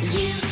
You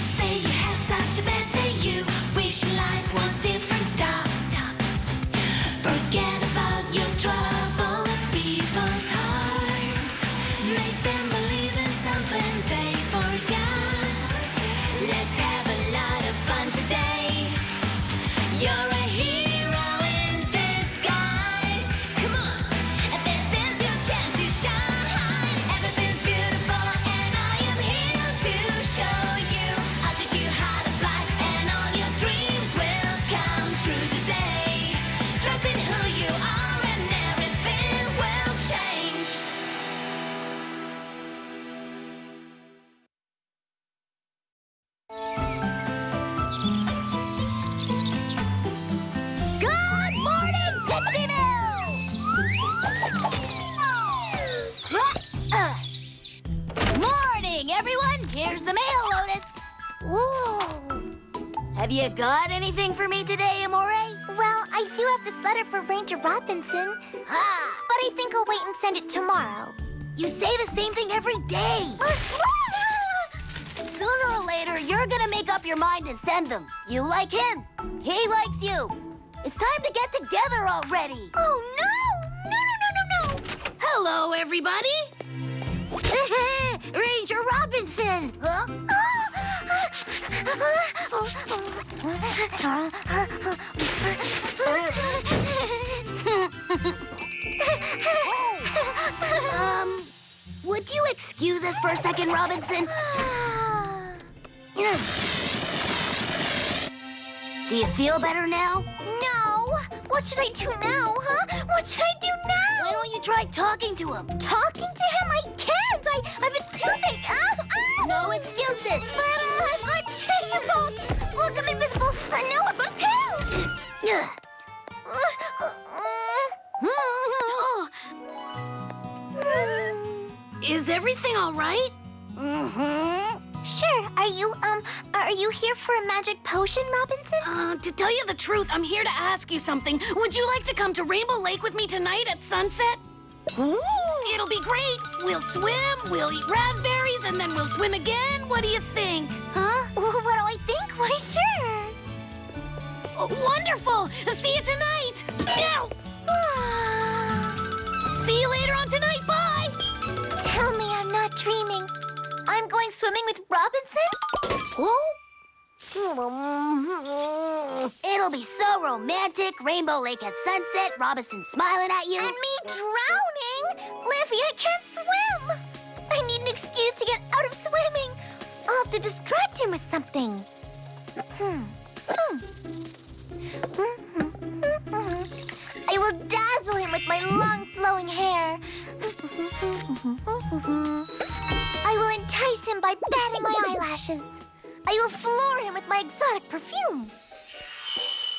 you got anything for me today, Amore? Well, I do have this letter for Ranger Robinson, Ah, but I think I'll wait and send it tomorrow. you say the same thing every day. Sooner or later, you're gonna make up your mind and send them. You like him. He likes you. It's time to get together already. Oh, no! No, no, no, no, no! Hello, everybody. Ranger Robinson! Huh? Um, would you excuse us for a second, Robinson? Do you feel better now? no! What should I do now, huh? What should I do now? Why don't you try talking to him? Talking to him? I can't! I, I have a toothache! Ow, ow. No excuses. But uh, all right? Mm-hmm. Sure. Are you um are you here for a magic potion, Robinson? Uh, to tell you the truth, I'm here to ask you something. Would you like to come to Rainbow Lake with me tonight at sunset? Ooh. It'll be great. We'll swim, we'll eat raspberries, and then we'll swim again. What do you think? Huh? Well, what do I think? Why, sure. Oh, wonderful! See you tonight! Now! Ah. See you later on tonight. Bye! Dreaming. I'm going swimming with Robinson? It'll be so romantic. Rainbow Lake at sunset, Robinson smiling at you. And me drowning? Liffy, I can't swim. I need an excuse to get out of swimming. I'll have to distract him with something. I will dazzle him with my long flowing hair. I will entice him by batting my eyelashes. I will floor him with my exotic perfume.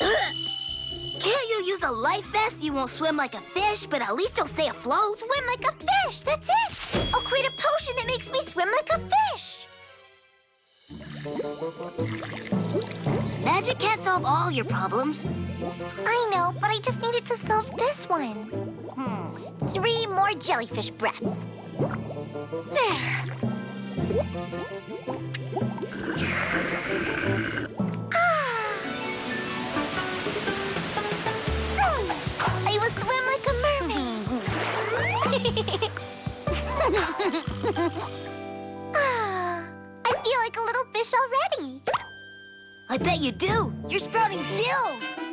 Can't you use a life vest? You won't swim like a fish, but at least you'll stay afloat. Swim like a fish, that's it. I'll create a potion that makes me swim like a fish. Magic can't solve all your problems. I know, but I just needed to solve this one. Hmm. Three more jellyfish breaths. There. I will swim like a mermaid. Ah, I feel like a little fish already. I bet you do. You're sprouting gills.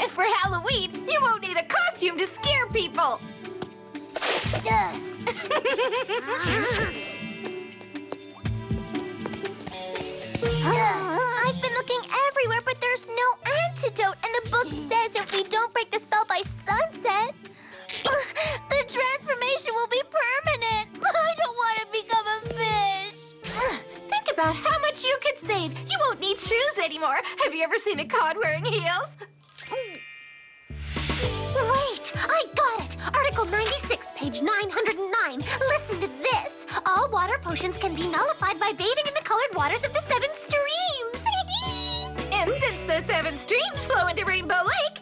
And for Halloween, you won't need a costume to scare people. I've been looking everywhere, but there's no antidote. And the book says if we don't break the spell by sunset, the transformation will be permanent. I don't want to become a fish. Think about how much you could save. You won't need shoes anymore. Have you ever seen a cod wearing heels? Rule 96, page 909. Listen to this. All water potions can be nullified by bathing in the colored waters of the seven streams. And since the seven streams flow into Rainbow Lake,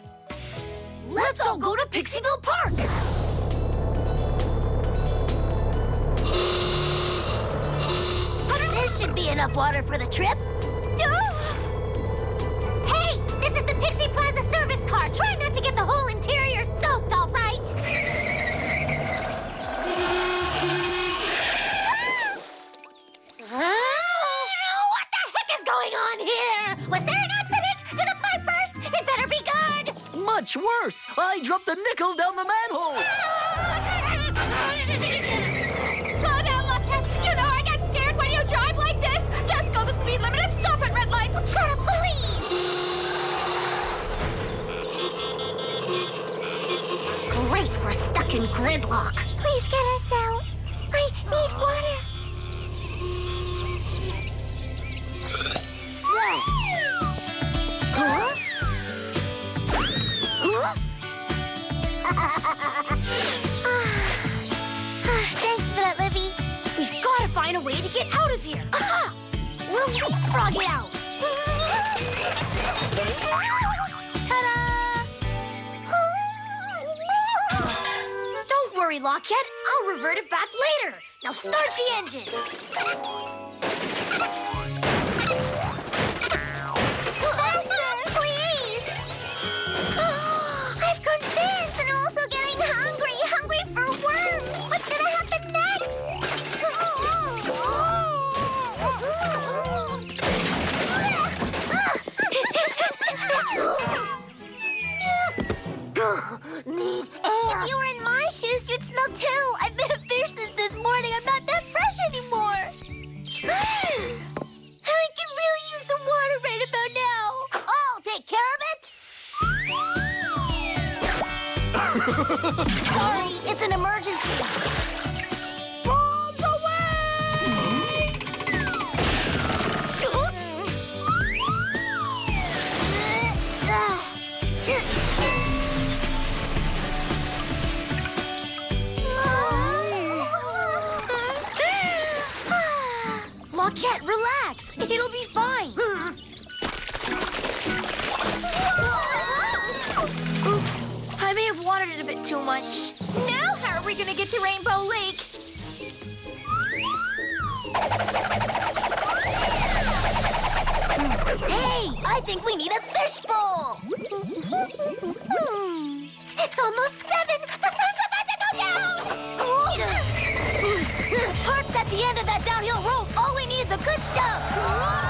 Let's all go to Pixieville Park. This should be enough water for the trip. hey, this is the Pixie Plaza service car. Try not to Much worse. I dropped a nickel down the manhole. slow down. You know I get scared when you drive like this. Just go the speed limit and stop at red lights. Great, we're stuck in gridlock. We'll it out. Ta-da! Don't worry, Lockette. I'll revert it back later. Now start the engine. You'd smell too. I've much. Now how are we gonna get to Rainbow Lake? Hey, I think we need a fishbowl. Hmm. It's almost seven. The sun's about to go down. Park's at the end of that downhill road. All we need is a good shove.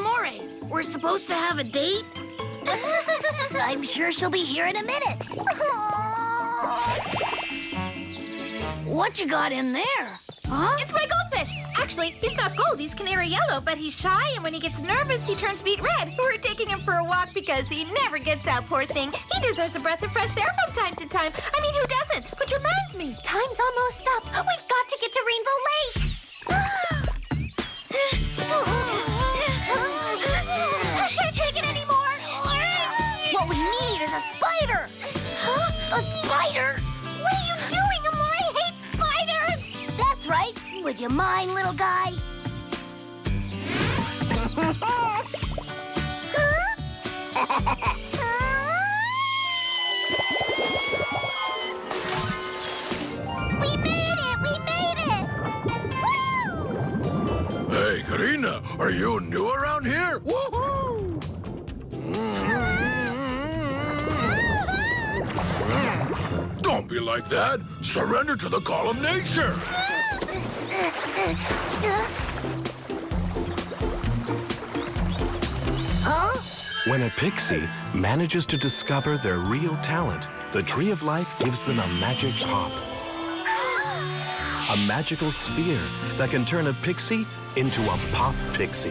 Amore. We're supposed to have a date. I'm sure she'll be here in a minute. What you got in there? Huh? It's my goldfish. Actually, he's not gold. He's canary yellow, but he's shy, and when he gets nervous, he turns beet red. We're taking him for a walk because he never gets out, poor thing. He deserves a breath of fresh air from time to time. I mean, who doesn't? Which reminds me. Time's almost up. We've got to get to spider? What are you doing, Amore? I hate spiders. That's right. Would you mind, little guy? We made it! We made it! Woo! Hey, Karina, are you new around here? Woohoo! Be like that. Surrender to the call of nature. Huh? When a pixie manages to discover their real talent, the Tree of Life gives them a magic pop. A magical sphere that can turn a pixie into a pop pixie.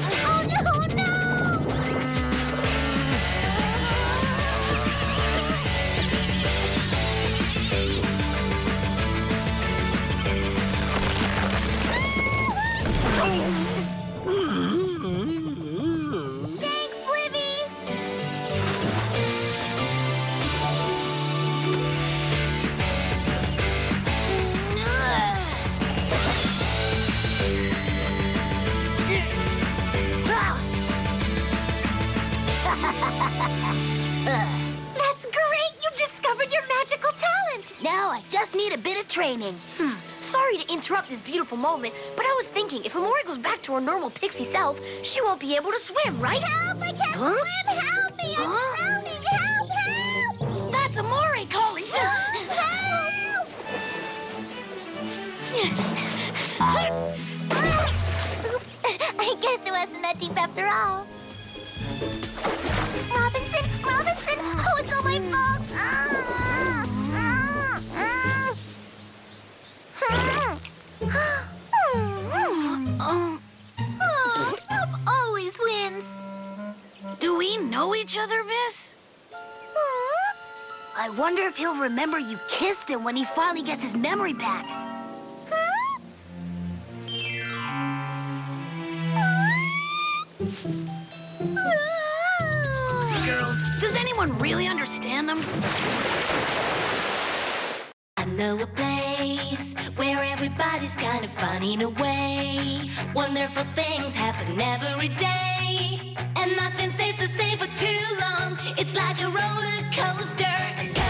That's great! You've discovered your magical talent! Now I just need a bit of training. Hmm. Sorry to interrupt this beautiful moment, but I was thinking if Amore goes back to her normal pixie self, she won't be able to swim, right? Help! I can't Huh? swim! Help me! I'm Huh? drowning! Help! Help! That's Amore calling. Help! I guess it wasn't that deep after all. I wonder if he'll remember you kissed him when he finally gets his memory back. Girls, does anyone really understand them? I know a place where everybody's kind of fun in a way. Wonderful things happen every day and nothing stays the same for too long. It's like a roller coaster.